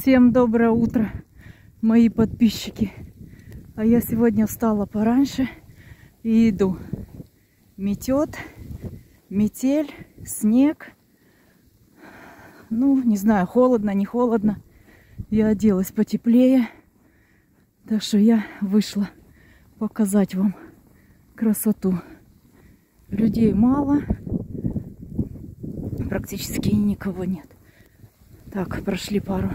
Всем доброе утро, мои подписчики. А я сегодня встала пораньше и иду. Метет, метель, снег. Ну, не знаю, холодно, не холодно. Я оделась потеплее. Так что я вышла показать вам красоту. Людей мало. Практически никого нет. Так, прошли пару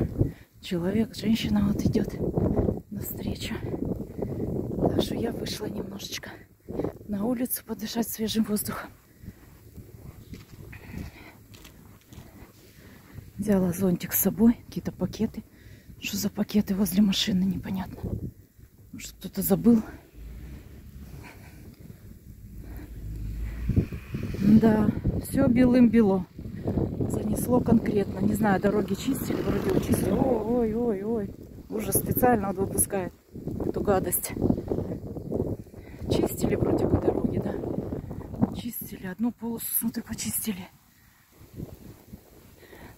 человек. Женщина вот идет навстречу. Так что я вышла немножечко на улицу подышать свежим воздухом. Взяла зонтик с собой, какие-то пакеты. Что за пакеты возле машины, непонятно. Может, кто-то забыл. Да, все белым-бело занесло конкретно. Не знаю, дороги чистили, вроде чистили. Ой, ой, ой, ой. Уже специально вот выпускает эту гадость. Чистили вроде бы дороги, да? Чистили. Одну полосу, смотри, почистили.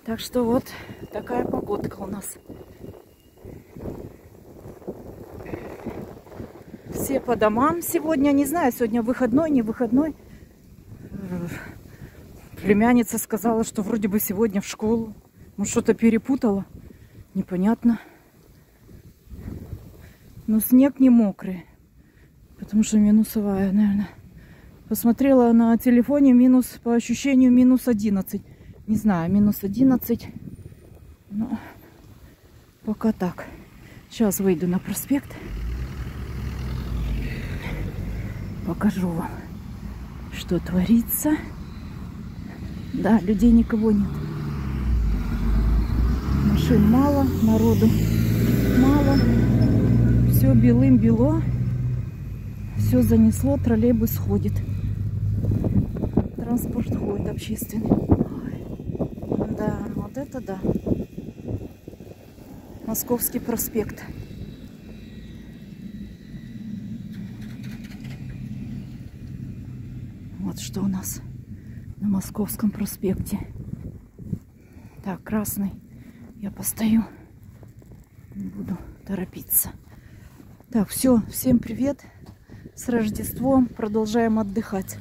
Так что вот такая погодка у нас. Все по домам сегодня. Не знаю, сегодня выходной, не выходной Племянница сказала, что вроде бы сегодня в школу. Может, что-то перепутала. Непонятно. Но снег не мокрый. Потому что минусовая, наверное. Посмотрела на телефоне минус, по ощущению, минус 11. Не знаю, минус 11. Но пока так. Сейчас выйду на проспект. Покажу вам, что творится. Да, людей никого нет. Машин мало, народу мало. Все белым-бело. Все занесло, троллейбус ходит. Транспорт ходит общественный. Да, вот это да. Московский проспект. Вот что у нас на Московском проспекте. Так, красный. Я постою. Не буду торопиться. Так, все. Всем привет. С Рождеством. Продолжаем отдыхать.